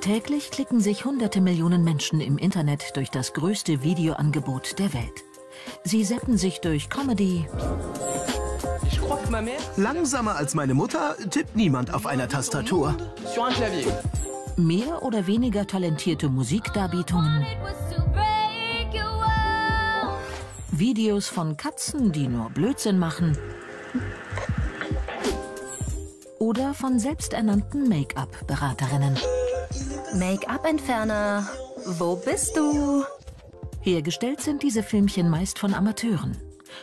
Täglich klicken sich hunderte Millionen Menschen im Internet durch das größte Videoangebot der Welt. Sie seppen sich durch Comedy. Langsamer als meine Mutter tippt niemand auf einer Tastatur. Mehr oder weniger talentierte Musikdarbietungen. Videos von Katzen, die nur Blödsinn machen. Oder von selbsternannten Make-up-Beraterinnen. Make-up-Entferner, wo bist du? Hergestellt sind diese Filmchen meist von Amateuren.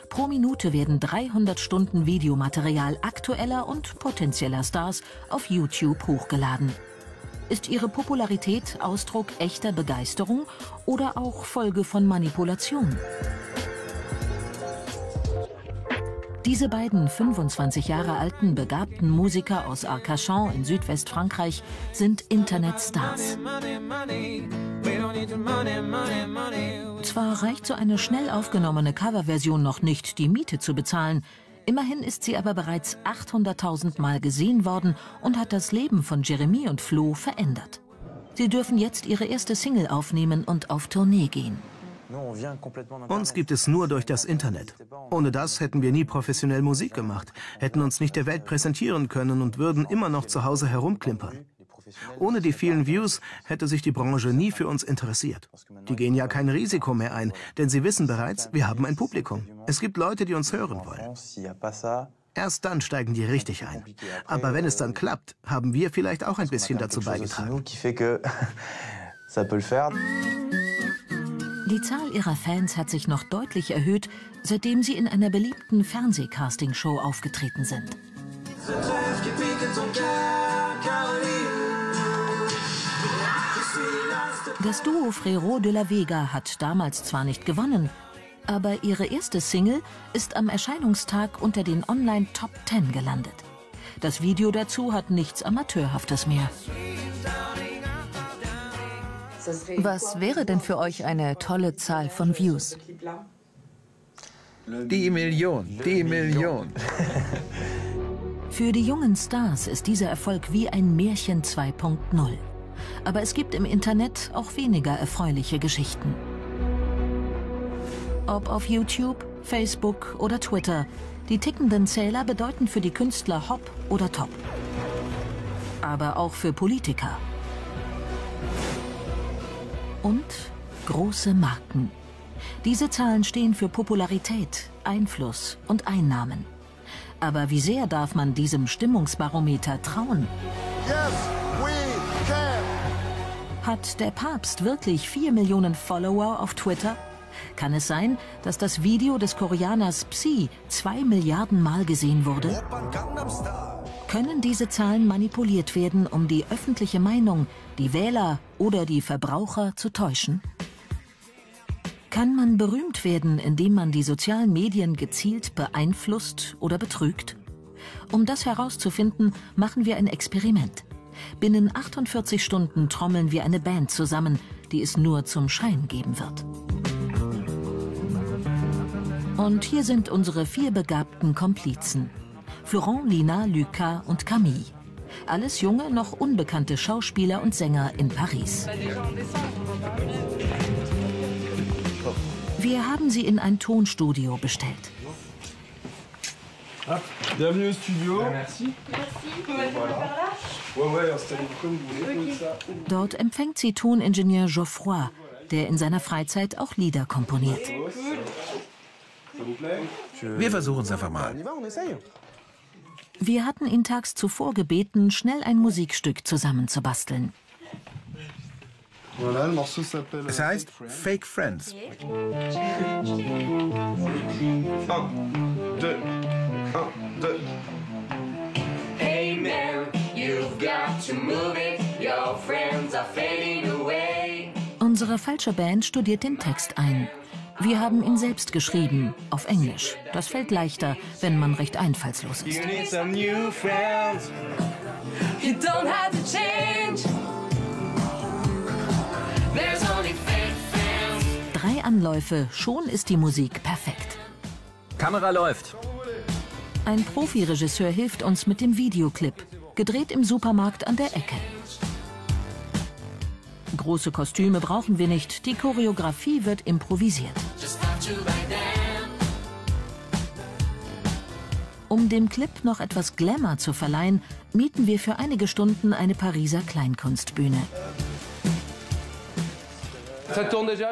Pro Minute werden 300 Stunden Videomaterial aktueller und potenzieller Stars auf YouTube hochgeladen. Ist ihre Popularität Ausdruck echter Begeisterung oder auch Folge von Manipulation? Diese beiden 25 Jahre alten begabten Musiker aus Arcachon in Südwestfrankreich sind Internetstars. Zwar reicht so eine schnell aufgenommene Coverversion noch nicht, die Miete zu bezahlen, immerhin ist sie aber bereits 800.000 Mal gesehen worden und hat das Leben von Jeremy und Flo verändert. Sie dürfen jetzt ihre erste Single aufnehmen und auf Tournee gehen. Uns gibt es nur durch das Internet. Ohne das hätten wir nie professionell Musik gemacht, hätten uns nicht der Welt präsentieren können und würden immer noch zu Hause herumklimpern. Ohne die vielen Views hätte sich die Branche nie für uns interessiert. Die gehen ja kein Risiko mehr ein, denn sie wissen bereits, wir haben ein Publikum. Es gibt Leute, die uns hören wollen. Erst dann steigen die richtig ein. Aber wenn es dann klappt, haben wir vielleicht auch ein bisschen dazu beigetragen. Die Zahl ihrer Fans hat sich noch deutlich erhöht, seitdem sie in einer beliebten Fernsehcastingshow aufgetreten sind. Das Duo Frérot de la Vega hat damals zwar nicht gewonnen, aber ihre erste Single ist am Erscheinungstag unter den Online Top 10 gelandet. Das Video dazu hat nichts Amateurhaftes mehr. Was wäre denn für euch eine tolle Zahl von Views? Die Million, die Million. Für die jungen Stars ist dieser Erfolg wie ein Märchen 2.0. Aber es gibt im Internet auch weniger erfreuliche Geschichten. Ob auf YouTube, Facebook oder Twitter, die tickenden Zähler bedeuten für die Künstler Hop oder Top. Aber auch für Politiker und große Marken. Diese Zahlen stehen für Popularität, Einfluss und Einnahmen. Aber wie sehr darf man diesem Stimmungsbarometer trauen? Yes, Hat der Papst wirklich vier Millionen Follower auf Twitter? Kann es sein, dass das Video des Koreaners Psy zwei Milliarden Mal gesehen wurde? Können diese Zahlen manipuliert werden, um die öffentliche Meinung, die Wähler oder die Verbraucher zu täuschen? Kann man berühmt werden, indem man die sozialen Medien gezielt beeinflusst oder betrügt? Um das herauszufinden, machen wir ein Experiment. Binnen 48 Stunden trommeln wir eine Band zusammen, die es nur zum Schein geben wird. Und hier sind unsere vier begabten Komplizen. Florent, Lina, Lucas und Camille. Alles junge, noch unbekannte Schauspieler und Sänger in Paris. Wir haben sie in ein Tonstudio bestellt. Ah, bienvenue au studio. Merci. Dort empfängt sie Toningenieur Geoffroy, der in seiner Freizeit auch Lieder komponiert. Wir versuchen es einfach mal. Wir hatten ihn tags zuvor gebeten, schnell ein Musikstück zusammenzubasteln. Es heißt Fake Friends. Hey man, you've got to move it. Your friends are fading away. Unsere falsche Band studiert den Text ein. Wir haben ihn selbst geschrieben, auf Englisch. Das fällt leichter, wenn man recht einfallslos ist. Drei Anläufe, schon ist die Musik perfekt. Kamera läuft. Ein Profiregisseur hilft uns mit dem Videoclip. Gedreht im Supermarkt an der Ecke. Große Kostüme brauchen wir nicht, die Choreografie wird improvisiert. Um dem Clip noch etwas Glamour zu verleihen, mieten wir für einige Stunden eine Pariser Kleinkunstbühne.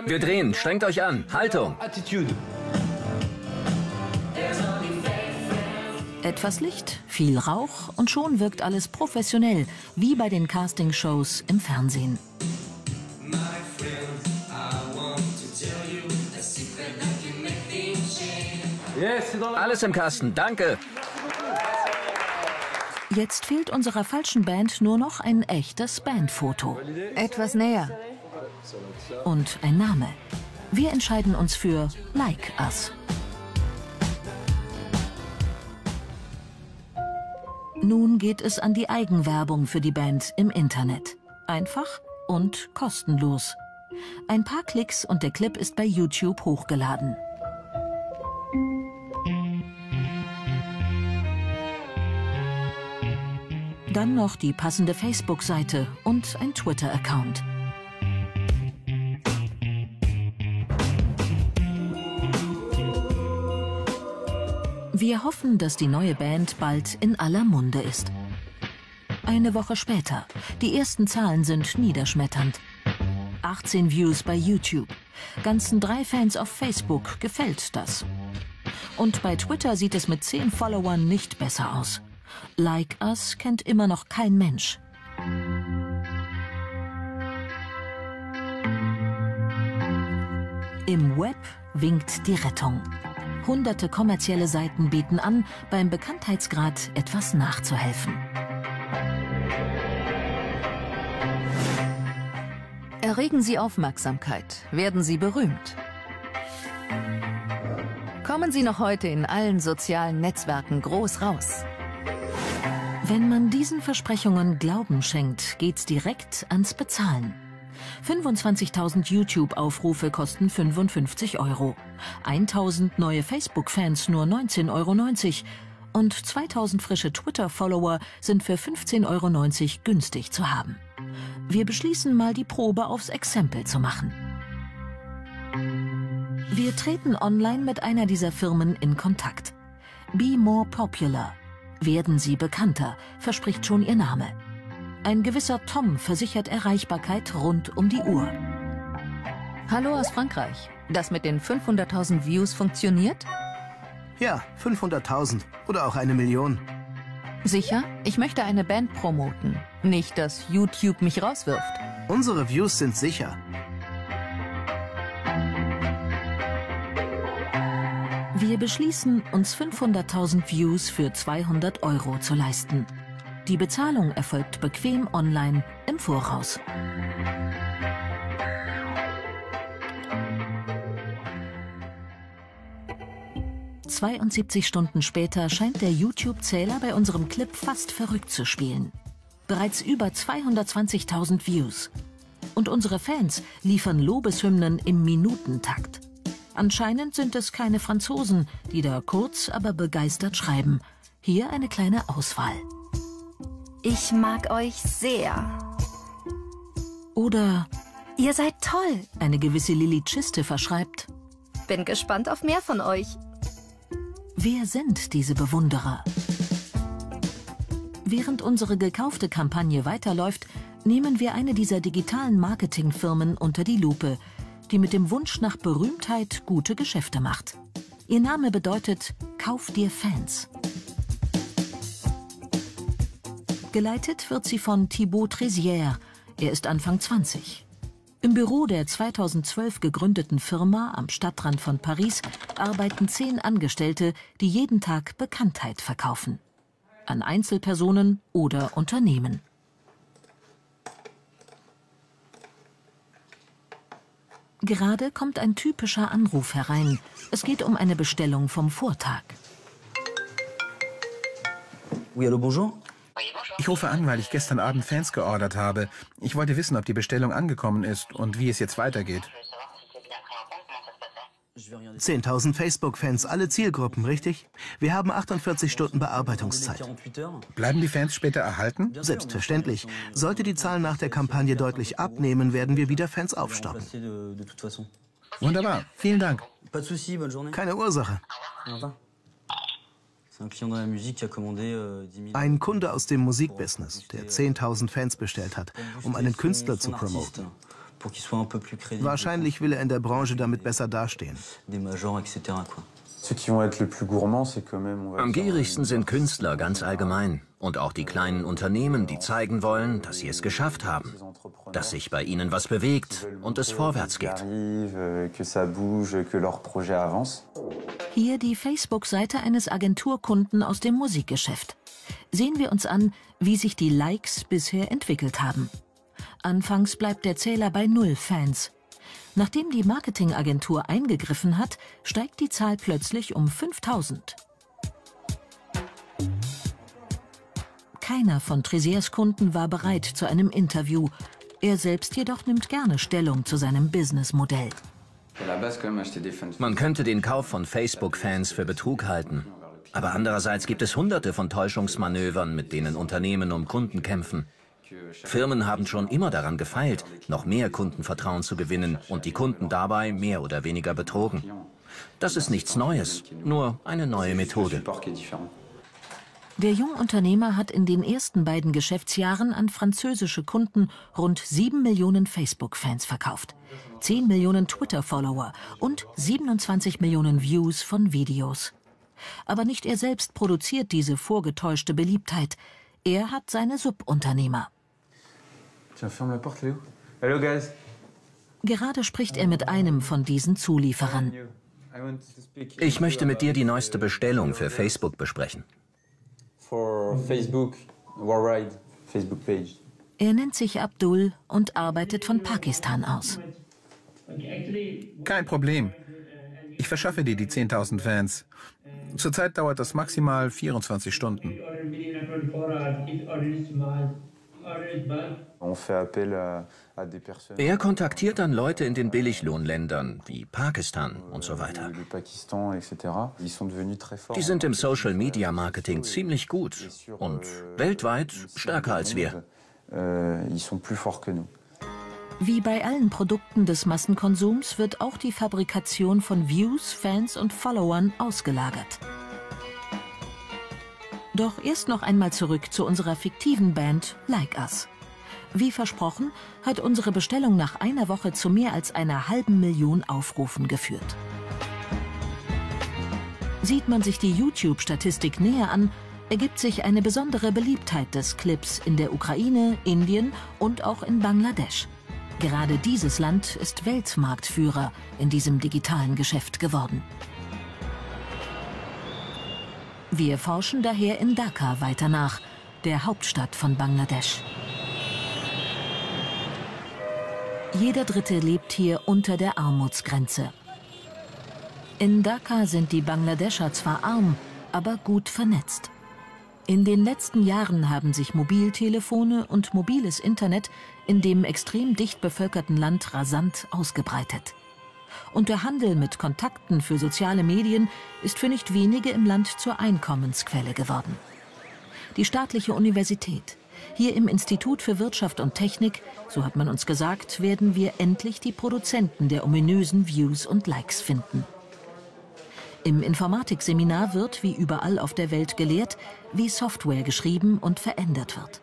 Wir drehen, strengt euch an. Haltung. Etwas Licht, viel Rauch und schon wirkt alles professionell, wie bei den Castingshows im Fernsehen. Alles im Kasten, danke. Jetzt fehlt unserer falschen Band nur noch ein echtes Bandfoto. Etwas näher. Und ein Name. Wir entscheiden uns für Like Us. Nun geht es an die Eigenwerbung für die Band im Internet. Einfach und kostenlos. Ein paar Klicks und der Clip ist bei YouTube hochgeladen. Dann noch die passende Facebook-Seite und ein Twitter-Account. Wir hoffen, dass die neue Band bald in aller Munde ist. Eine Woche später. Die ersten Zahlen sind niederschmetternd. 18 Views bei YouTube. Ganzen drei Fans auf Facebook gefällt das. Und bei Twitter sieht es mit 10 Followern nicht besser aus. Like Us kennt immer noch kein Mensch. Im Web winkt die Rettung. Hunderte kommerzielle Seiten bieten an, beim Bekanntheitsgrad etwas nachzuhelfen. Erregen Sie Aufmerksamkeit, werden Sie berühmt. Kommen Sie noch heute in allen sozialen Netzwerken groß raus. Wenn man diesen Versprechungen Glauben schenkt, geht's direkt ans Bezahlen. 25.000 YouTube-Aufrufe kosten 55 Euro. 1.000 neue Facebook-Fans nur 19,90 Euro. Und 2.000 frische Twitter-Follower sind für 15,90 Euro günstig zu haben. Wir beschließen mal, die Probe aufs Exempel zu machen. Wir treten online mit einer dieser Firmen in Kontakt. Be More Popular werden sie bekannter, verspricht schon ihr Name. Ein gewisser Tom versichert Erreichbarkeit rund um die Uhr. Hallo aus Frankreich. Das mit den 500.000 Views funktioniert? Ja, 500.000 oder auch eine Million. Sicher? Ich möchte eine Band promoten. Nicht, dass YouTube mich rauswirft. Unsere Views sind sicher. Wir beschließen, uns 500.000 Views für 200 Euro zu leisten. Die Bezahlung erfolgt bequem online im Voraus. »72 Stunden später scheint der YouTube-Zähler bei unserem Clip fast verrückt zu spielen. Bereits über 220.000 Views. Und unsere Fans liefern Lobeshymnen im Minutentakt. Anscheinend sind es keine Franzosen, die da kurz, aber begeistert schreiben. Hier eine kleine Auswahl. Ich mag euch sehr. Oder Ihr seid toll. Eine gewisse Lilly Chiste verschreibt. Bin gespannt auf mehr von euch. Wer sind diese Bewunderer? Während unsere gekaufte Kampagne weiterläuft, nehmen wir eine dieser digitalen Marketingfirmen unter die Lupe – die mit dem Wunsch nach Berühmtheit gute Geschäfte macht. Ihr Name bedeutet Kauf dir Fans. Geleitet wird sie von Thibaut Trésière. Er ist Anfang 20. Im Büro der 2012 gegründeten Firma am Stadtrand von Paris arbeiten zehn Angestellte, die jeden Tag Bekanntheit verkaufen. An Einzelpersonen oder Unternehmen. Gerade kommt ein typischer Anruf herein. Es geht um eine Bestellung vom Vortag. Ich rufe an, weil ich gestern Abend Fans geordert habe. Ich wollte wissen, ob die Bestellung angekommen ist und wie es jetzt weitergeht. 10.000 Facebook-Fans, alle Zielgruppen, richtig? Wir haben 48 Stunden Bearbeitungszeit. Bleiben die Fans später erhalten? Selbstverständlich. Sollte die Zahl nach der Kampagne deutlich abnehmen, werden wir wieder Fans aufstocken. Wunderbar, vielen Dank. Keine Ursache. Ein Kunde aus dem Musikbusiness, der 10.000 Fans bestellt hat, um einen Künstler zu promoten. Wahrscheinlich will er in der Branche damit besser dastehen. Am gierigsten sind Künstler ganz allgemein und auch die kleinen Unternehmen, die zeigen wollen, dass sie es geschafft haben, dass sich bei ihnen was bewegt und es vorwärts geht. Hier die Facebook-Seite eines Agenturkunden aus dem Musikgeschäft. Sehen wir uns an, wie sich die Likes bisher entwickelt haben. Anfangs bleibt der Zähler bei null Fans. Nachdem die Marketingagentur eingegriffen hat, steigt die Zahl plötzlich um 5000. Keiner von Tresiers Kunden war bereit zu einem Interview. Er selbst jedoch nimmt gerne Stellung zu seinem Businessmodell. Man könnte den Kauf von Facebook-Fans für Betrug halten. Aber andererseits gibt es hunderte von Täuschungsmanövern, mit denen Unternehmen um Kunden kämpfen. Firmen haben schon immer daran gefeilt, noch mehr Kundenvertrauen zu gewinnen und die Kunden dabei mehr oder weniger betrogen. Das ist nichts Neues, nur eine neue Methode. Der Jungunternehmer hat in den ersten beiden Geschäftsjahren an französische Kunden rund 7 Millionen Facebook-Fans verkauft, 10 Millionen Twitter-Follower und 27 Millionen Views von Videos. Aber nicht er selbst produziert diese vorgetäuschte Beliebtheit. Er hat seine Subunternehmer. Gerade spricht er mit einem von diesen Zulieferern. Ich möchte mit dir die neueste Bestellung für Facebook besprechen. Er nennt sich Abdul und arbeitet von Pakistan aus. Kein Problem. Ich verschaffe dir die 10.000 Fans. Zurzeit dauert das maximal 24 Stunden. Er kontaktiert dann Leute in den Billiglohnländern wie Pakistan und so weiter. Die sind im Social Media Marketing ziemlich gut und weltweit stärker als wir. Wie bei allen Produkten des Massenkonsums wird auch die Fabrikation von Views, Fans und Followern ausgelagert. Doch erst noch einmal zurück zu unserer fiktiven Band Like Us. Wie versprochen, hat unsere Bestellung nach einer Woche zu mehr als einer halben Million Aufrufen geführt. Sieht man sich die YouTube-Statistik näher an, ergibt sich eine besondere Beliebtheit des Clips in der Ukraine, Indien und auch in Bangladesch. Gerade dieses Land ist Weltmarktführer in diesem digitalen Geschäft geworden. Wir forschen daher in Dhaka weiter nach, der Hauptstadt von Bangladesch. Jeder Dritte lebt hier unter der Armutsgrenze. In Dhaka sind die Bangladescher zwar arm, aber gut vernetzt. In den letzten Jahren haben sich Mobiltelefone und mobiles Internet in dem extrem dicht bevölkerten Land rasant ausgebreitet. Und der Handel mit Kontakten für soziale Medien ist für nicht wenige im Land zur Einkommensquelle geworden. Die staatliche Universität. Hier im Institut für Wirtschaft und Technik, so hat man uns gesagt, werden wir endlich die Produzenten der ominösen Views und Likes finden. Im Informatikseminar wird, wie überall auf der Welt gelehrt, wie Software geschrieben und verändert wird.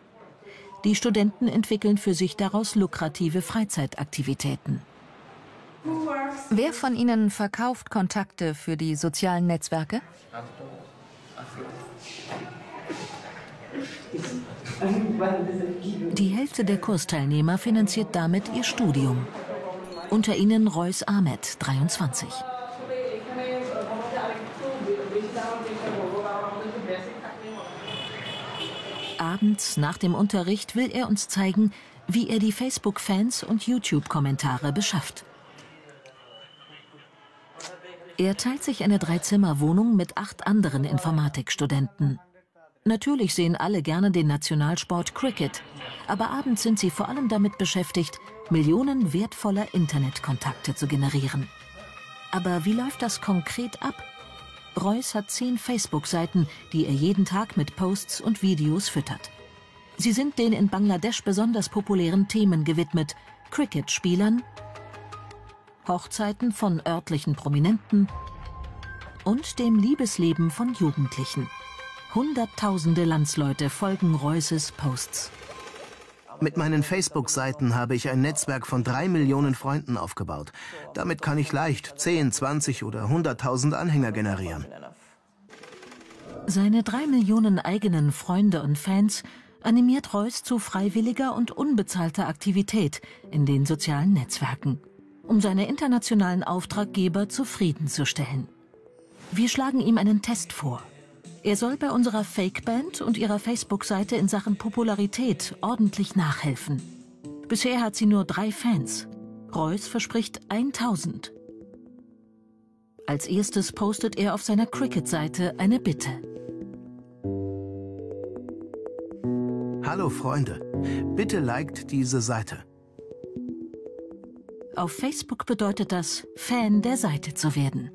Die Studenten entwickeln für sich daraus lukrative Freizeitaktivitäten. Wer von Ihnen verkauft Kontakte für die sozialen Netzwerke? Die Hälfte der Kursteilnehmer finanziert damit ihr Studium. Unter ihnen Reus Ahmed, 23. Abends nach dem Unterricht will er uns zeigen, wie er die Facebook-Fans und YouTube-Kommentare beschafft. Er teilt sich eine Dreizimmerwohnung mit acht anderen Informatikstudenten. Natürlich sehen alle gerne den Nationalsport Cricket, aber abends sind sie vor allem damit beschäftigt, Millionen wertvoller Internetkontakte zu generieren. Aber wie läuft das konkret ab? Reus hat zehn Facebook-Seiten, die er jeden Tag mit Posts und Videos füttert. Sie sind den in Bangladesch besonders populären Themen gewidmet. Cricket-Spielern, Hochzeiten von örtlichen Prominenten und dem Liebesleben von Jugendlichen. Hunderttausende Landsleute folgen Reusses Posts. Mit meinen Facebook-Seiten habe ich ein Netzwerk von drei Millionen Freunden aufgebaut. Damit kann ich leicht 10, 20 oder 100.000 Anhänger generieren. Seine drei Millionen eigenen Freunde und Fans animiert Reus zu freiwilliger und unbezahlter Aktivität in den sozialen Netzwerken, um seine internationalen Auftraggeber zufriedenzustellen. Wir schlagen ihm einen Test vor. Er soll bei unserer Fake-Band und ihrer Facebook-Seite in Sachen Popularität ordentlich nachhelfen. Bisher hat sie nur drei Fans. Reus verspricht 1000. Als erstes postet er auf seiner Cricket-Seite eine Bitte. Hallo Freunde, bitte liked diese Seite. Auf Facebook bedeutet das, Fan der Seite zu werden.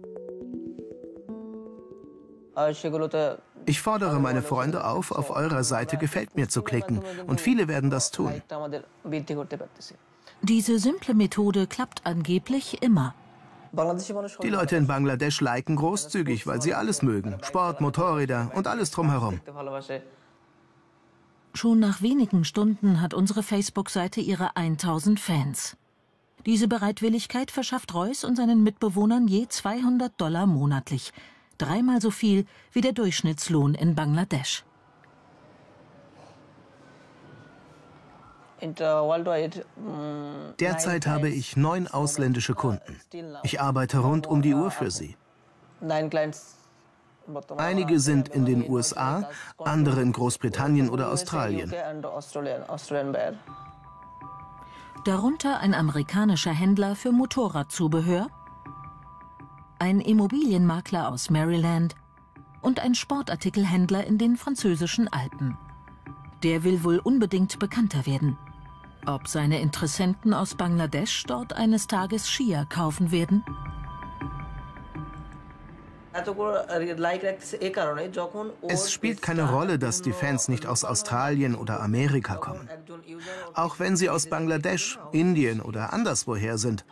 Ich fordere meine Freunde auf, auf eurer Seite Gefällt mir zu klicken. Und viele werden das tun. Diese simple Methode klappt angeblich immer. Die Leute in Bangladesch liken großzügig, weil sie alles mögen. Sport, Motorräder und alles drumherum. Schon nach wenigen Stunden hat unsere Facebook-Seite ihre 1000 Fans. Diese Bereitwilligkeit verschafft Reus und seinen Mitbewohnern je 200 Dollar monatlich dreimal so viel wie der Durchschnittslohn in Bangladesch. Derzeit habe ich neun ausländische Kunden. Ich arbeite rund um die Uhr für sie. Einige sind in den USA, andere in Großbritannien oder Australien. Darunter ein amerikanischer Händler für Motorradzubehör ein Immobilienmakler aus Maryland und ein Sportartikelhändler in den französischen Alpen. Der will wohl unbedingt bekannter werden. Ob seine Interessenten aus Bangladesch dort eines Tages Skier kaufen werden? Es spielt keine Rolle, dass die Fans nicht aus Australien oder Amerika kommen. Auch wenn sie aus Bangladesch, Indien oder anderswoher sind,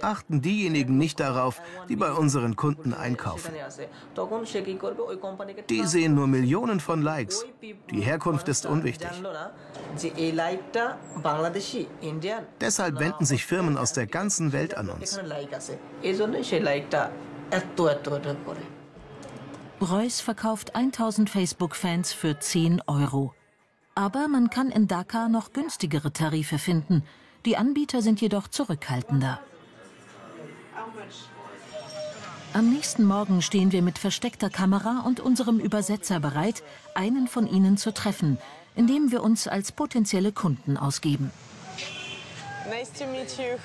achten diejenigen nicht darauf, die bei unseren Kunden einkaufen. Die sehen nur Millionen von Likes. Die Herkunft ist unwichtig. Deshalb wenden sich Firmen aus der ganzen Welt an uns. Reus verkauft 1000 Facebook-Fans für 10 Euro. Aber man kann in Dhaka noch günstigere Tarife finden. Die Anbieter sind jedoch zurückhaltender. Am nächsten Morgen stehen wir mit versteckter Kamera und unserem Übersetzer bereit, einen von ihnen zu treffen, indem wir uns als potenzielle Kunden ausgeben. Nice to meet you.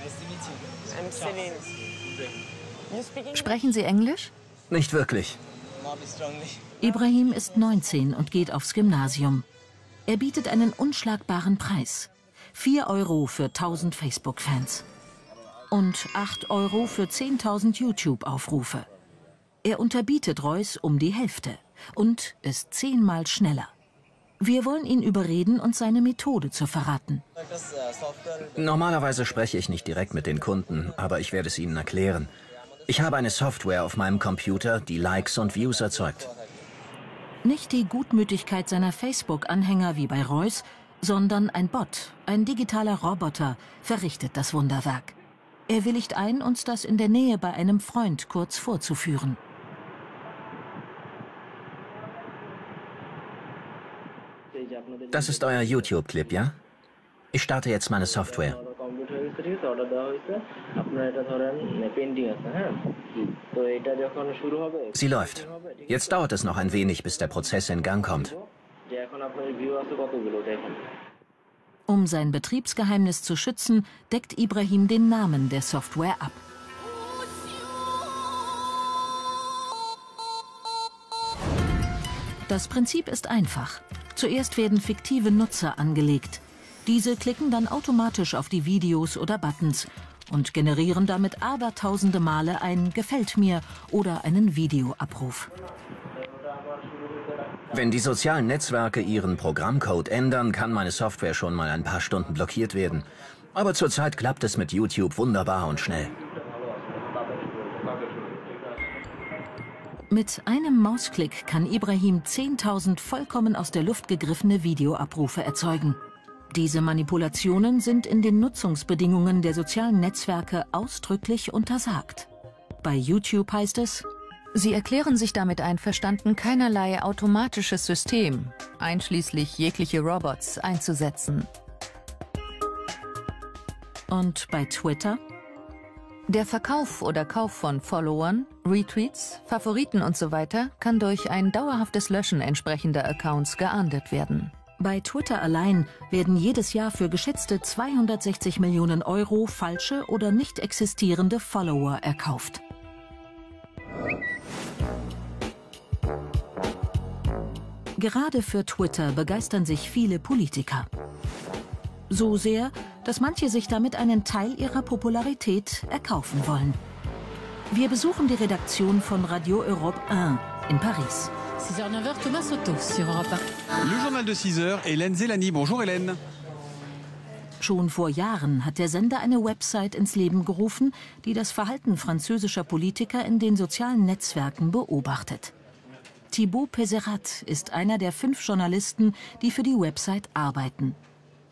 Nice to meet you. I'm Celine. Sprechen Sie Englisch? Nicht wirklich. Ibrahim ist 19 und geht aufs Gymnasium. Er bietet einen unschlagbaren Preis. 4 Euro für 1000 Facebook-Fans. Und 8 Euro für 10.000 YouTube-Aufrufe. Er unterbietet Reus um die Hälfte und ist zehnmal schneller. Wir wollen ihn überreden, uns seine Methode zu verraten. Normalerweise spreche ich nicht direkt mit den Kunden, aber ich werde es ihnen erklären. Ich habe eine Software auf meinem Computer, die Likes und Views erzeugt. Nicht die Gutmütigkeit seiner Facebook-Anhänger wie bei Reus, sondern ein Bot, ein digitaler Roboter, verrichtet das Wunderwerk. Er willigt ein, uns das in der Nähe bei einem Freund kurz vorzuführen. Das ist euer YouTube-Clip, ja? Ich starte jetzt meine Software. Sie läuft. Jetzt dauert es noch ein wenig, bis der Prozess in Gang kommt. Um sein Betriebsgeheimnis zu schützen, deckt Ibrahim den Namen der Software ab. Das Prinzip ist einfach. Zuerst werden fiktive Nutzer angelegt. Diese klicken dann automatisch auf die Videos oder Buttons und generieren damit abertausende Male ein Gefällt mir oder einen Videoabruf. Wenn die sozialen Netzwerke ihren Programmcode ändern, kann meine Software schon mal ein paar Stunden blockiert werden. Aber zurzeit klappt es mit YouTube wunderbar und schnell. Mit einem Mausklick kann Ibrahim 10.000 vollkommen aus der Luft gegriffene Videoabrufe erzeugen. Diese Manipulationen sind in den Nutzungsbedingungen der sozialen Netzwerke ausdrücklich untersagt. Bei YouTube heißt es, Sie erklären sich damit einverstanden, keinerlei automatisches System, einschließlich jegliche Robots, einzusetzen. Und bei Twitter? Der Verkauf oder Kauf von Followern, Retweets, Favoriten usw. So kann durch ein dauerhaftes Löschen entsprechender Accounts geahndet werden. Bei Twitter allein werden jedes Jahr für geschätzte 260 Millionen Euro falsche oder nicht existierende Follower erkauft. Gerade für Twitter begeistern sich viele Politiker. So sehr, dass manche sich damit einen Teil ihrer Popularität erkaufen wollen. Wir besuchen die Redaktion von Radio Europe 1 in Paris. 6h-9h, Thomas Soto sur Europe 1. Le journal de 6h, Hélène Zelani. Bonjour Hélène. Schon vor Jahren hat der Sender eine Website ins Leben gerufen, die das Verhalten französischer Politiker in den sozialen Netzwerken beobachtet. Thibaut Peserat ist einer der fünf Journalisten, die für die Website arbeiten.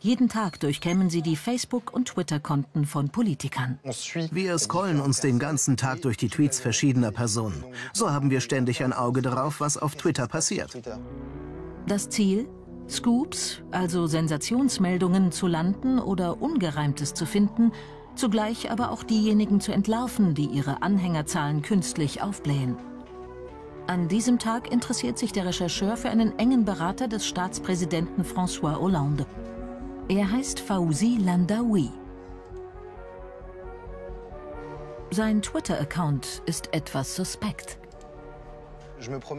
Jeden Tag durchkämmen sie die Facebook- und Twitter-Konten von Politikern. Wir scrollen uns den ganzen Tag durch die Tweets verschiedener Personen. So haben wir ständig ein Auge darauf, was auf Twitter passiert. Das Ziel? Scoops, also Sensationsmeldungen zu landen oder Ungereimtes zu finden, zugleich aber auch diejenigen zu entlarven, die ihre Anhängerzahlen künstlich aufblähen. An diesem Tag interessiert sich der Rechercheur für einen engen Berater des Staatspräsidenten François Hollande. Er heißt Fauzi Landawi. Sein Twitter-Account ist etwas suspekt.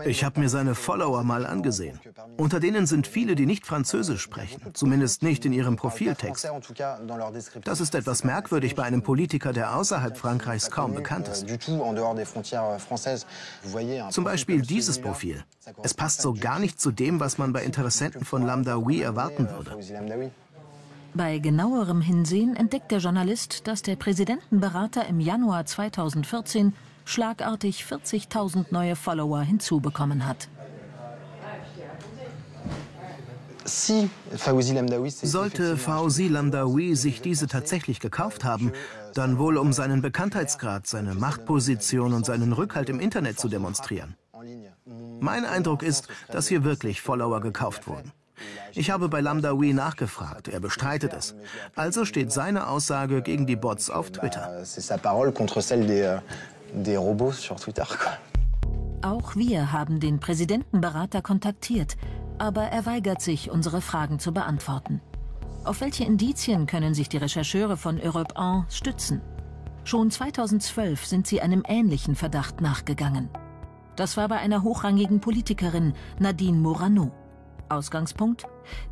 Ich habe mir seine Follower mal angesehen. Unter denen sind viele, die nicht Französisch sprechen, zumindest nicht in ihrem Profiltext. Das ist etwas merkwürdig bei einem Politiker, der außerhalb Frankreichs kaum bekannt ist. Zum Beispiel dieses Profil. Es passt so gar nicht zu dem, was man bei Interessenten von Lambda Oui erwarten würde. Bei genauerem Hinsehen entdeckt der Journalist, dass der Präsidentenberater im Januar 2014 schlagartig 40.000 neue Follower hinzubekommen hat. Sollte Fauzi Lamdawi sich diese tatsächlich gekauft haben, dann wohl um seinen Bekanntheitsgrad, seine Machtposition und seinen Rückhalt im Internet zu demonstrieren. Mein Eindruck ist, dass hier wirklich Follower gekauft wurden. Ich habe bei Lamdawi nachgefragt, er bestreitet es. Also steht seine Aussage gegen die Bots auf Twitter des robots sur Twitter. Auch wir haben den Präsidentenberater kontaktiert, aber er weigert sich, unsere Fragen zu beantworten. Auf welche Indizien können sich die Rechercheure von Europe 1 stützen? Schon 2012 sind sie einem ähnlichen Verdacht nachgegangen. Das war bei einer hochrangigen Politikerin, Nadine Morano. Ausgangspunkt?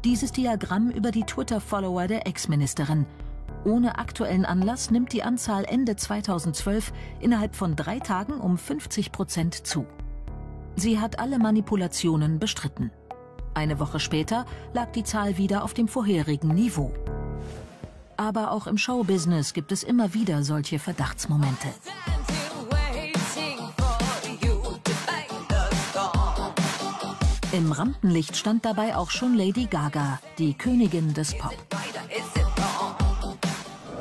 Dieses Diagramm über die Twitter-Follower der Ex-Ministerin ohne aktuellen Anlass nimmt die Anzahl Ende 2012 innerhalb von drei Tagen um 50 Prozent zu. Sie hat alle Manipulationen bestritten. Eine Woche später lag die Zahl wieder auf dem vorherigen Niveau. Aber auch im Showbusiness gibt es immer wieder solche Verdachtsmomente. Im Rampenlicht stand dabei auch schon Lady Gaga, die Königin des Pop.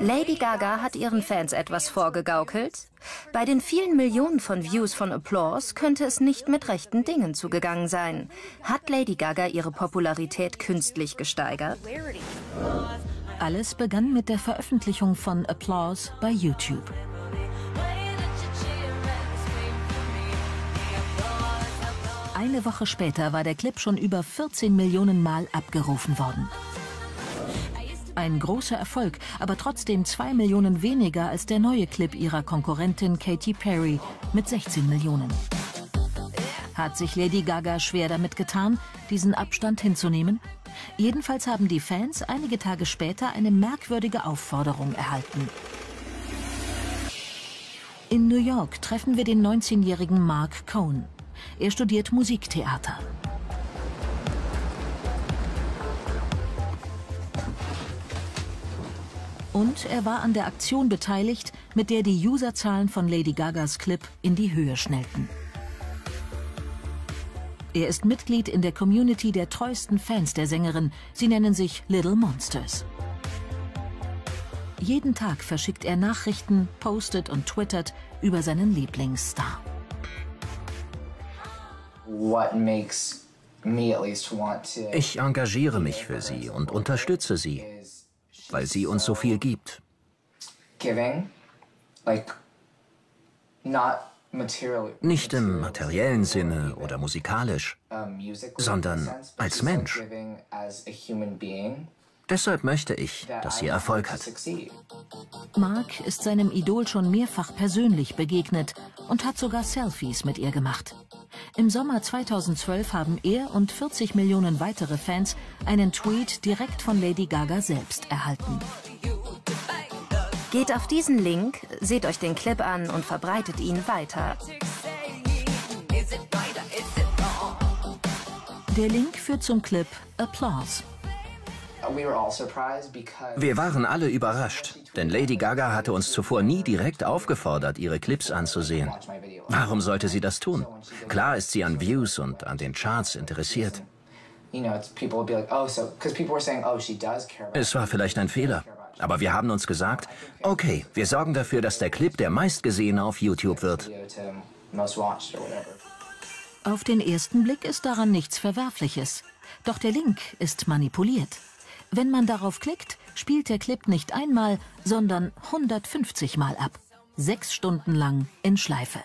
Lady Gaga hat ihren Fans etwas vorgegaukelt. Bei den vielen Millionen von Views von Applause könnte es nicht mit rechten Dingen zugegangen sein. Hat Lady Gaga ihre Popularität künstlich gesteigert? Alles begann mit der Veröffentlichung von Applause bei YouTube. Eine Woche später war der Clip schon über 14 Millionen Mal abgerufen worden. Ein großer Erfolg, aber trotzdem zwei Millionen weniger als der neue Clip ihrer Konkurrentin Katy Perry mit 16 Millionen. Hat sich Lady Gaga schwer damit getan, diesen Abstand hinzunehmen? Jedenfalls haben die Fans einige Tage später eine merkwürdige Aufforderung erhalten. In New York treffen wir den 19-jährigen Mark Cohn. Er studiert Musiktheater. Und er war an der Aktion beteiligt, mit der die Userzahlen von Lady Gagas Clip in die Höhe schnellten. Er ist Mitglied in der Community der treuesten Fans der Sängerin. Sie nennen sich Little Monsters. Jeden Tag verschickt er Nachrichten, postet und twittert über seinen Lieblingsstar. Ich engagiere mich für sie und unterstütze sie weil sie uns so viel gibt. Nicht im materiellen Sinne oder musikalisch, sondern als Mensch. Deshalb möchte ich, dass sie Erfolg hat. Mark ist seinem Idol schon mehrfach persönlich begegnet und hat sogar Selfies mit ihr gemacht. Im Sommer 2012 haben er und 40 Millionen weitere Fans einen Tweet direkt von Lady Gaga selbst erhalten. Geht auf diesen Link, seht euch den Clip an und verbreitet ihn weiter. Der Link führt zum Clip Applause. Wir waren alle überrascht, denn Lady Gaga hatte uns zuvor nie direkt aufgefordert, ihre Clips anzusehen. Warum sollte sie das tun? Klar ist sie an Views und an den Charts interessiert. Oh, oh, es war vielleicht ein Fehler, aber wir haben uns gesagt, okay, wir sorgen dafür, dass der Clip der meistgesehene auf YouTube wird. Auf den ersten Blick ist daran nichts Verwerfliches. Doch der Link ist manipuliert. Wenn man darauf klickt, spielt der Clip nicht einmal, sondern 150 Mal ab. Sechs Stunden lang in Schleife.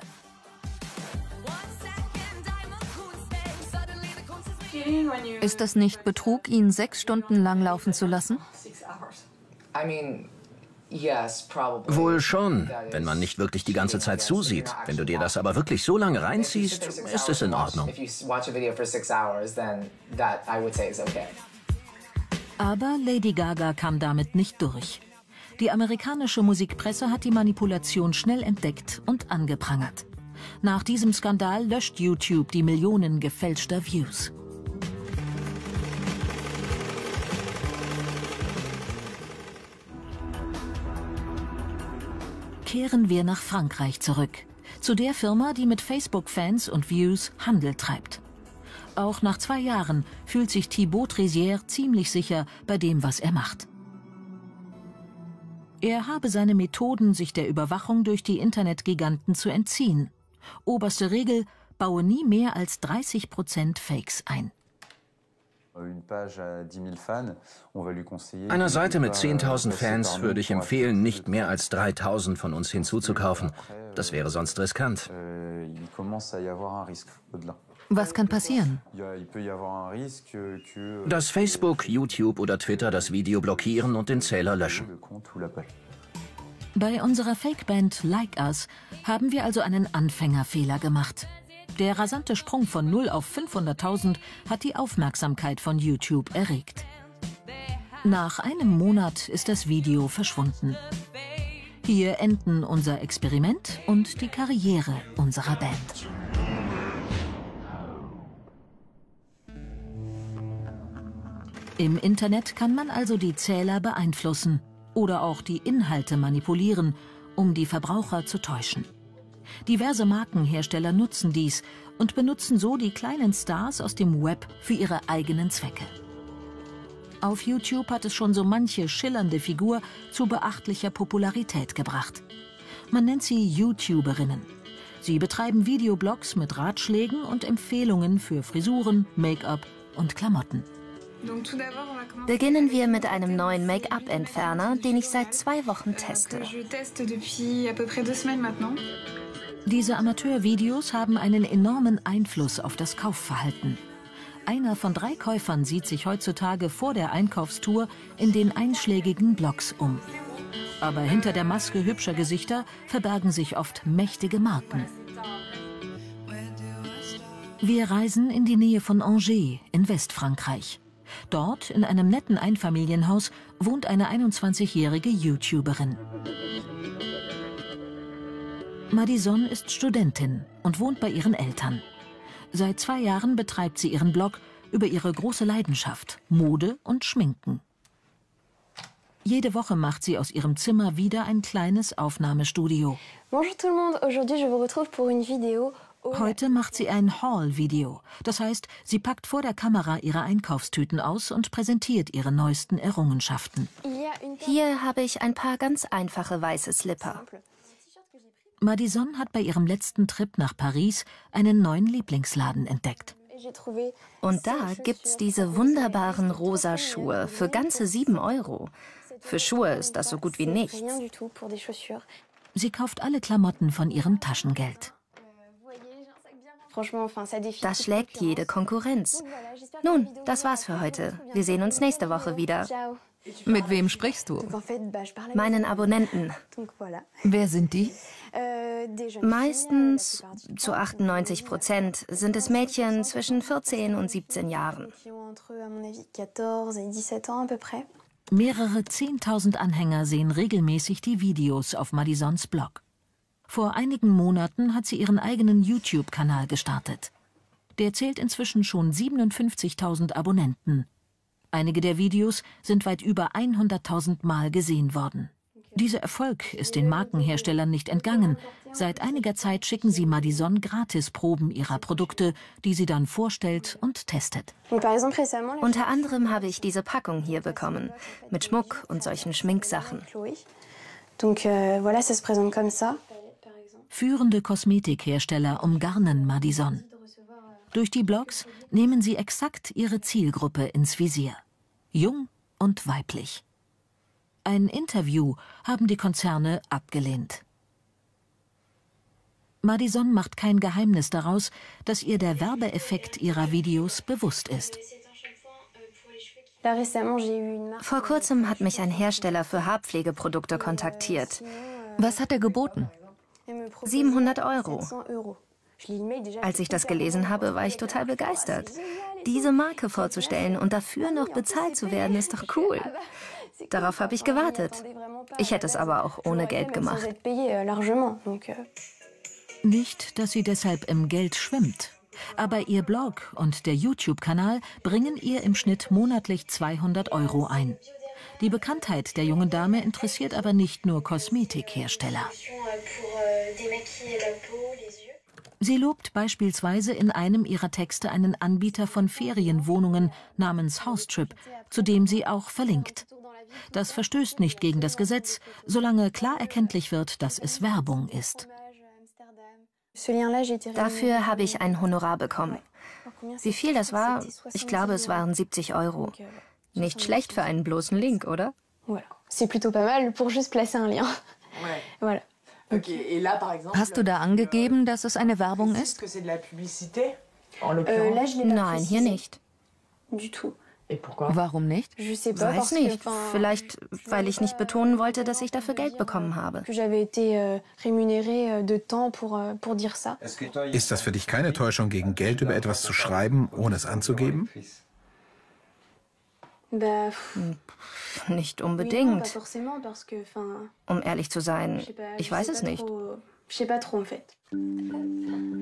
Ist das nicht Betrug, ihn sechs Stunden lang laufen zu lassen? Wohl schon, wenn man nicht wirklich die ganze Zeit zusieht. Wenn du dir das aber wirklich so lange reinziehst, ist es in Ordnung. Aber Lady Gaga kam damit nicht durch. Die amerikanische Musikpresse hat die Manipulation schnell entdeckt und angeprangert. Nach diesem Skandal löscht YouTube die Millionen gefälschter Views. Kehren wir nach Frankreich zurück, zu der Firma, die mit Facebook-Fans und Views Handel treibt. Auch nach zwei Jahren fühlt sich Thibaut Trésière ziemlich sicher bei dem, was er macht. Er habe seine Methoden, sich der Überwachung durch die Internetgiganten zu entziehen. Oberste Regel, baue nie mehr als 30 Prozent Fakes ein. Einer Seite mit 10.000 Fans würde ich empfehlen, nicht mehr als 3.000 von uns hinzuzukaufen. Das wäre sonst riskant. Euh, was kann passieren? Dass Facebook, YouTube oder Twitter das Video blockieren und den Zähler löschen. Bei unserer Fake-Band Like Us haben wir also einen Anfängerfehler gemacht. Der rasante Sprung von 0 auf 500.000 hat die Aufmerksamkeit von YouTube erregt. Nach einem Monat ist das Video verschwunden. Hier enden unser Experiment und die Karriere unserer Band. Im Internet kann man also die Zähler beeinflussen oder auch die Inhalte manipulieren, um die Verbraucher zu täuschen. Diverse Markenhersteller nutzen dies und benutzen so die kleinen Stars aus dem Web für ihre eigenen Zwecke. Auf YouTube hat es schon so manche schillernde Figur zu beachtlicher Popularität gebracht. Man nennt sie YouTuberinnen. Sie betreiben Videoblogs mit Ratschlägen und Empfehlungen für Frisuren, Make-up und Klamotten. Beginnen wir mit einem neuen Make-up-Entferner, den ich seit zwei Wochen teste. Diese Amateurvideos haben einen enormen Einfluss auf das Kaufverhalten. Einer von drei Käufern sieht sich heutzutage vor der Einkaufstour in den einschlägigen Blogs um. Aber hinter der Maske hübscher Gesichter verbergen sich oft mächtige Marken. Wir reisen in die Nähe von Angers in Westfrankreich. Dort, in einem netten Einfamilienhaus, wohnt eine 21-jährige YouTuberin. Madison ist Studentin und wohnt bei ihren Eltern. Seit zwei Jahren betreibt sie ihren Blog über ihre große Leidenschaft, Mode und Schminken. Jede Woche macht sie aus ihrem Zimmer wieder ein kleines Aufnahmestudio. Bonjour tout le monde, aujourd'hui je vous retrouve pour une vidéo Heute macht sie ein Haul-Video. Das heißt, sie packt vor der Kamera ihre Einkaufstüten aus und präsentiert ihre neuesten Errungenschaften. Hier habe ich ein paar ganz einfache weiße Slipper. Madison hat bei ihrem letzten Trip nach Paris einen neuen Lieblingsladen entdeckt. Und da gibt's diese wunderbaren rosa Schuhe für ganze 7 Euro. Für Schuhe ist das so gut wie nichts. Sie kauft alle Klamotten von ihrem Taschengeld. Das schlägt jede Konkurrenz. Nun, das war's für heute. Wir sehen uns nächste Woche wieder. Mit wem sprichst du? Meinen Abonnenten. Wer sind die? Meistens, zu 98 Prozent, sind es Mädchen zwischen 14 und 17 Jahren. Mehrere Zehntausend Anhänger sehen regelmäßig die Videos auf Madisons Blog. Vor einigen Monaten hat sie ihren eigenen YouTube-Kanal gestartet. Der zählt inzwischen schon 57.000 Abonnenten. Einige der Videos sind weit über 100.000 Mal gesehen worden. Dieser Erfolg ist den Markenherstellern nicht entgangen. Seit einiger Zeit schicken sie Madison Gratisproben ihrer Produkte, die sie dann vorstellt und testet. Unter anderem habe ich diese Packung hier bekommen, mit Schmuck und solchen Schminksachen. Donc euh, voilà, ça se présente comme ça. Führende Kosmetikhersteller umgarnen Madison. Durch die Blogs nehmen sie exakt ihre Zielgruppe ins Visier. Jung und weiblich. Ein Interview haben die Konzerne abgelehnt. Madison macht kein Geheimnis daraus, dass ihr der Werbeeffekt ihrer Videos bewusst ist. Vor kurzem hat mich ein Hersteller für Haarpflegeprodukte kontaktiert. Was hat er geboten? 700 Euro. Als ich das gelesen habe, war ich total begeistert. Diese Marke vorzustellen und dafür noch bezahlt zu werden, ist doch cool. Darauf habe ich gewartet. Ich hätte es aber auch ohne Geld gemacht. Nicht, dass sie deshalb im Geld schwimmt. Aber ihr Blog und der YouTube-Kanal bringen ihr im Schnitt monatlich 200 Euro ein. Die Bekanntheit der jungen Dame interessiert aber nicht nur Kosmetikhersteller. Sie lobt beispielsweise in einem ihrer Texte einen Anbieter von Ferienwohnungen namens Housetrip, zu dem sie auch verlinkt. Das verstößt nicht gegen das Gesetz, solange klar erkenntlich wird, dass es Werbung ist. Dafür habe ich ein Honorar bekommen. Wie viel das war? Ich glaube, es waren 70 Euro. Nicht schlecht für einen bloßen Link, oder? C'est plutôt pas mal pour juste placer un lien. Voilà. Hast du da angegeben, dass es eine Werbung ist? Euh, Nein, hier nicht. Warum nicht? Weiß nicht. Vielleicht, weil ich nicht betonen wollte, dass ich dafür Geld bekommen habe. euh, Ist das für dich keine Täuschung, gegen Geld über etwas zu schreiben, ohne es anzugeben? Nicht unbedingt. Um ehrlich zu sein, ich weiß es nicht.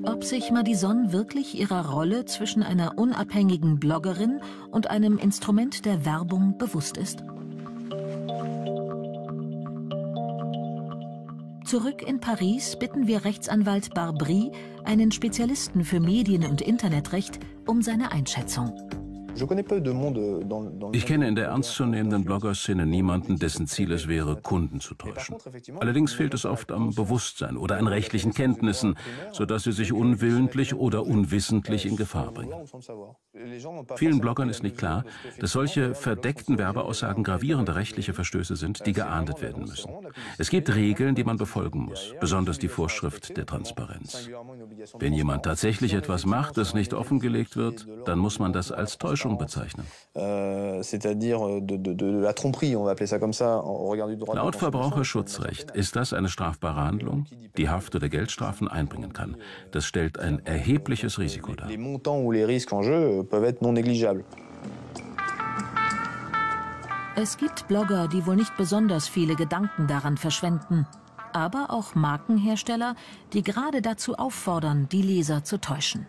Ob sich Madison wirklich ihrer Rolle zwischen einer unabhängigen Bloggerin und einem Instrument der Werbung bewusst ist? Zurück in Paris bitten wir Rechtsanwalt Barbry, einen Spezialisten für Medien- und Internetrecht, um seine Einschätzung. Ich kenne in der ernstzunehmenden Blogger-Szene niemanden, dessen Ziel es wäre, Kunden zu täuschen. Allerdings fehlt es oft am Bewusstsein oder an rechtlichen Kenntnissen, sodass sie sich unwillentlich oder unwissentlich in Gefahr bringen. Vielen Bloggern ist nicht klar, dass solche verdeckten Werbeaussagen gravierende rechtliche Verstöße sind, die geahndet werden müssen. Es gibt Regeln, die man befolgen muss, besonders die Vorschrift der Transparenz. Wenn jemand tatsächlich etwas macht, das nicht offengelegt wird, dann muss man das als Täuschung bezeichnen. Laut Verbraucherschutzrecht ist das eine strafbare Handlung, die Haft- oder Geldstrafen einbringen kann. Das stellt ein erhebliches Risiko dar. Es gibt Blogger, die wohl nicht besonders viele Gedanken daran verschwenden. Aber auch Markenhersteller, die gerade dazu auffordern, die Leser zu täuschen.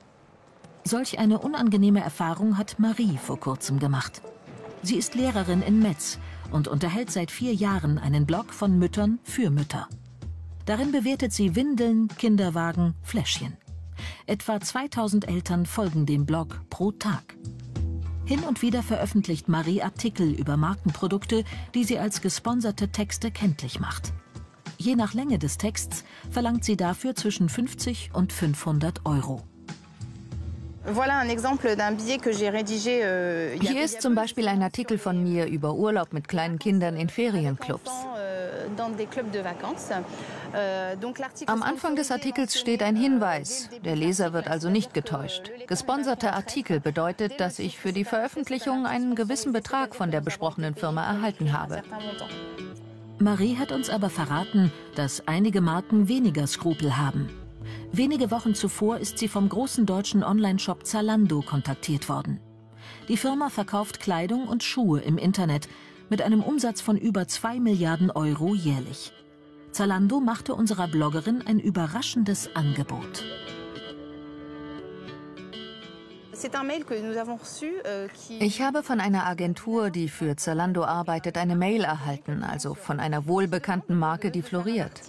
Solch eine unangenehme Erfahrung hat Marie vor kurzem gemacht. Sie ist Lehrerin in Metz und unterhält seit vier Jahren einen Blog von Müttern für Mütter. Darin bewertet sie Windeln, Kinderwagen, Fläschchen. Etwa 2000 Eltern folgen dem Blog pro Tag. Hin und wieder veröffentlicht Marie Artikel über Markenprodukte, die sie als gesponserte Texte kenntlich macht. Je nach Länge des Texts verlangt sie dafür zwischen 50 und 500 Euro. Euh, Hier ist zum Beispiel ein Artikel von mir über Urlaub mit kleinen Kindern in Ferienclubs. Euh, Am Anfang des Artikels steht ein Hinweis. Der Leser wird also nicht getäuscht. Gesponserte Artikel bedeutet, dass ich für die Veröffentlichung einen gewissen Betrag von der besprochenen Firma erhalten habe. Marie hat uns aber verraten, dass einige Marken weniger Skrupel haben. Wenige Wochen zuvor ist sie vom großen deutschen Onlineshop Zalando kontaktiert worden. Die Firma verkauft Kleidung und Schuhe im Internet mit einem Umsatz von über 2 Milliarden Euro jährlich. Zalando machte unserer Bloggerin ein überraschendes Angebot. Euh, ich habe von einer Agentur, die für Zalando arbeitet, eine Mail erhalten, also von einer wohlbekannten Marke, die floriert.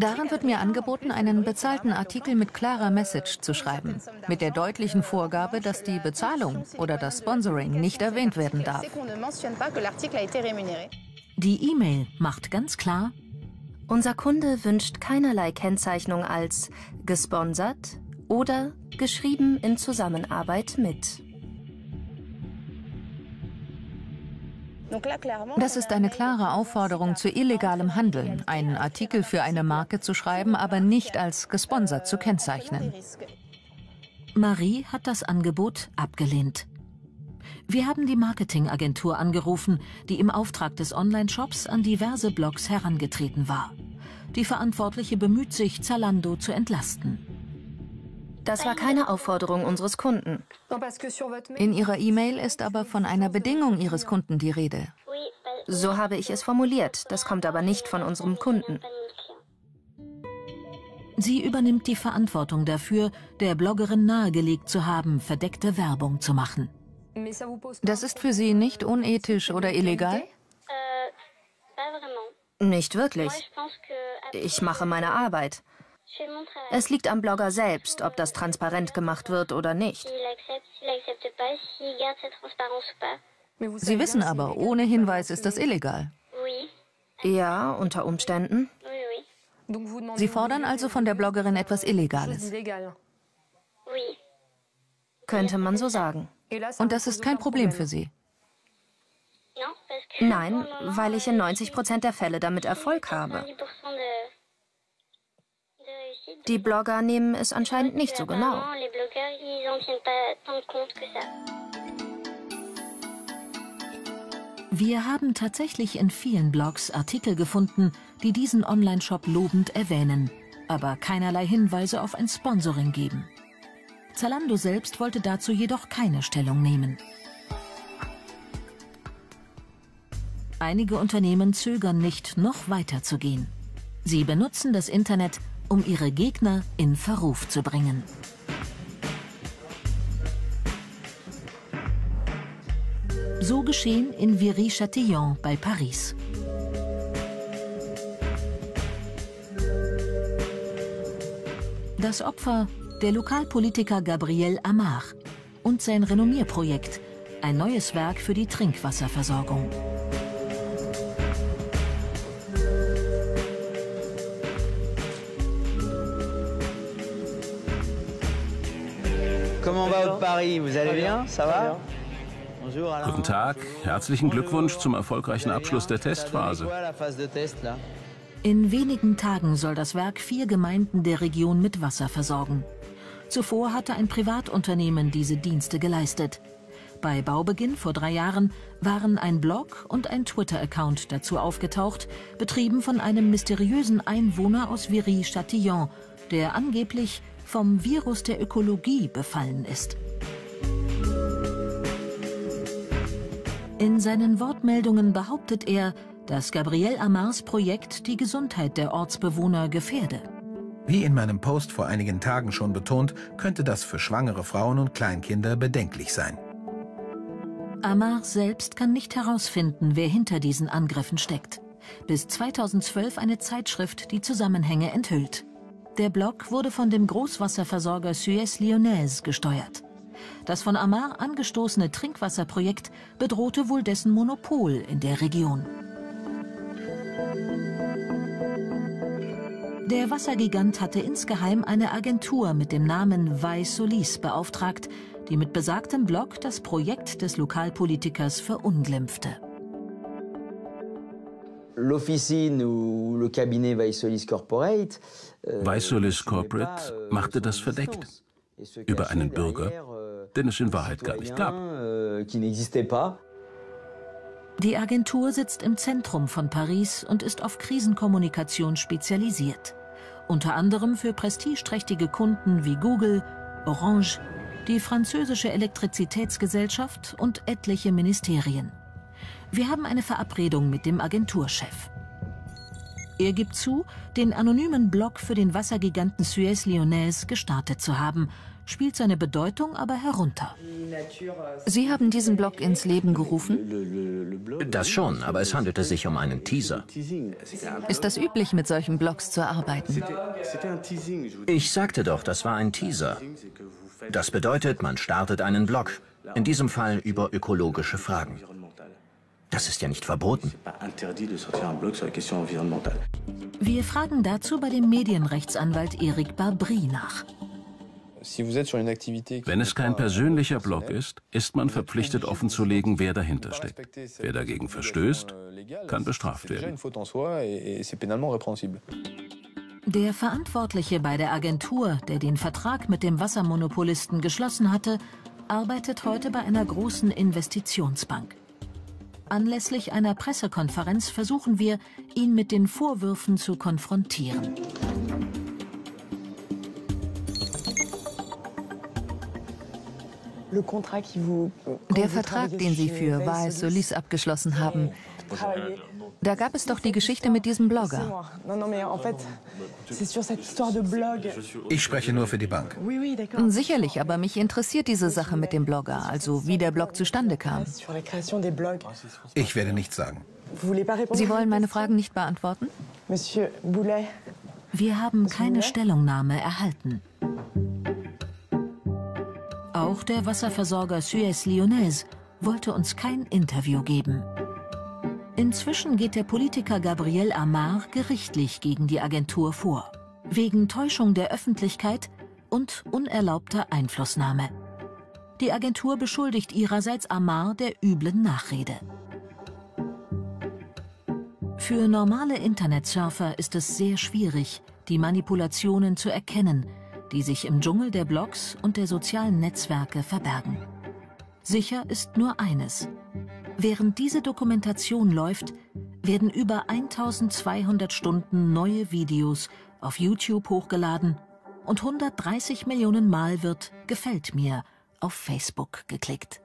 Darin wird mir angeboten, einen bezahlten Artikel mit klarer Message zu schreiben, mit der deutlichen Vorgabe, dass die Bezahlung oder das Sponsoring nicht erwähnt werden darf. Die E-Mail macht ganz klar, unser Kunde wünscht keinerlei Kennzeichnung als gesponsert oder geschrieben in Zusammenarbeit mit. Das ist eine klare Aufforderung zu illegalem Handeln, einen Artikel für eine Marke zu schreiben, aber nicht als gesponsert zu kennzeichnen. Marie hat das Angebot abgelehnt. Wir haben die Marketingagentur angerufen, die im Auftrag des Online-Shops an diverse Blogs herangetreten war. Die Verantwortliche bemüht sich, Zalando zu entlasten. Das war keine Aufforderung unseres Kunden. In Ihrer E-Mail ist aber von einer Bedingung Ihres Kunden die Rede. So habe ich es formuliert. Das kommt aber nicht von unserem Kunden. Sie übernimmt die Verantwortung dafür, der Bloggerin nahegelegt zu haben, verdeckte Werbung zu machen. Das ist für Sie nicht unethisch oder illegal? Nicht wirklich. Ich mache meine Arbeit. Es liegt am Blogger selbst, ob das transparent gemacht wird oder nicht. Sie wissen aber, ohne Hinweis ist das illegal. Ja, unter Umständen. Sie fordern also von der Bloggerin etwas Illegales. Könnte man so sagen. Und das ist kein Problem für Sie? Nein, weil ich in 90 Prozent der Fälle damit Erfolg habe. Die Blogger nehmen es anscheinend nicht so genau. Wir haben tatsächlich in vielen Blogs Artikel gefunden, die diesen Online-Shop lobend erwähnen, aber keinerlei Hinweise auf ein Sponsoring geben. Zalando selbst wollte dazu jedoch keine Stellung nehmen. Einige Unternehmen zögern nicht, noch weiter zu gehen. Sie benutzen das Internet, um ihre Gegner in Verruf zu bringen. So geschehen in Viry-Châtillon bei Paris. Das Opfer der Lokalpolitiker Gabriel Amar und sein Renommierprojekt, ein neues Werk für die Trinkwasserversorgung. Paris Vous allez bien Ça va Guten Tag, herzlichen Glückwunsch zum erfolgreichen Abschluss der Testphase. In wenigen Tagen soll das Werk vier Gemeinden der Region mit Wasser versorgen. Zuvor hatte ein Privatunternehmen diese Dienste geleistet. Bei Baubeginn vor drei Jahren waren ein Blog und ein Twitter-Account dazu aufgetaucht, betrieben von einem mysteriösen Einwohner aus Viry-Châtillon, der angeblich vom Virus der Ökologie befallen ist. In seinen Wortmeldungen behauptet er, dass Gabriel Amars Projekt die Gesundheit der Ortsbewohner gefährde. Wie in meinem Post vor einigen Tagen schon betont, könnte das für schwangere Frauen und Kleinkinder bedenklich sein. Amar selbst kann nicht herausfinden, wer hinter diesen Angriffen steckt. Bis 2012 eine Zeitschrift die Zusammenhänge enthüllt. Der Blog wurde von dem Großwasserversorger Suez Lyonnaise gesteuert. Das von Amar angestoßene Trinkwasserprojekt bedrohte wohl dessen Monopol in der Region. Der Wassergigant hatte insgeheim eine Agentur mit dem Namen Vai Solis beauftragt, die mit besagtem Blog das Projekt des Lokalpolitikers verunglimpfte. L'officine ou le cabinet Vaisolis Corporate. Vaisolis Corporate machte das verdeckt über einen Bürger, den es in Wahrheit gar nicht gab. Die Agentur sitzt im Zentrum von Paris und ist auf Krisenkommunikation spezialisiert. Unter anderem für prestigeträchtige Kunden wie Google, Orange, die französische Elektrizitätsgesellschaft und etliche Ministerien. Wir haben eine Verabredung mit dem Agenturchef. Er gibt zu, den anonymen Blog für den Wassergiganten Suez Lyonnaise gestartet zu haben, spielt seine Bedeutung aber herunter. Sie haben diesen Blog ins Leben gerufen? Das schon, aber es handelte sich um einen Teaser. Ist das üblich, mit solchen Blogs zu arbeiten? Ich sagte doch, das war ein Teaser. Das bedeutet, man startet einen Blog, in diesem Fall über ökologische Fragen. Das ist ja nicht verboten. Wir fragen dazu bei dem Medienrechtsanwalt Eric Barbry nach. Wenn es kein persönlicher Blog ist, ist man verpflichtet offenzulegen, wer dahinter steckt. Wer dagegen verstößt, kann bestraft werden. Der Verantwortliche bei der Agentur, der den Vertrag mit dem Wassermonopolisten geschlossen hatte, arbeitet heute bei einer großen Investitionsbank. Anlässlich einer Pressekonferenz versuchen wir, ihn mit den Vorwürfen zu konfrontieren. Der Vertrag, den Sie für Vaes Solis abgeschlossen haben, da gab es doch die Geschichte mit diesem Blogger. Ich spreche nur für die Bank. Sicherlich, aber mich interessiert diese Sache mit dem Blogger, also wie der Blog zustande kam. Ich werde nichts sagen. Sie wollen meine Fragen nicht beantworten? Wir haben keine Stellungnahme erhalten. Auch der Wasserversorger Suez Lyonnaise wollte uns kein Interview geben. Inzwischen geht der Politiker Gabriel Amar gerichtlich gegen die Agentur vor. Wegen Täuschung der Öffentlichkeit und unerlaubter Einflussnahme. Die Agentur beschuldigt ihrerseits Amar der üblen Nachrede. Für normale Internetsurfer ist es sehr schwierig, die Manipulationen zu erkennen, die sich im Dschungel der Blogs und der sozialen Netzwerke verbergen. Sicher ist nur eines. Während diese Dokumentation läuft, werden über 1200 Stunden neue Videos auf YouTube hochgeladen und 130 Millionen Mal wird Gefällt mir auf Facebook geklickt.